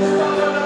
Lord.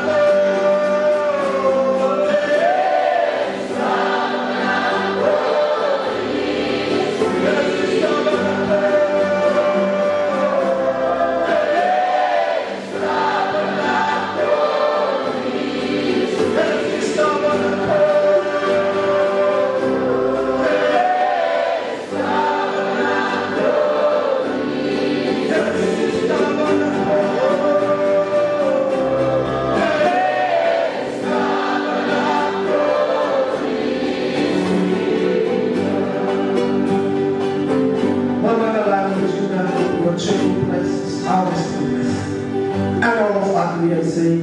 places. And all of us, we are saying,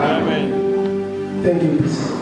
Amen. Thank you, Pastor.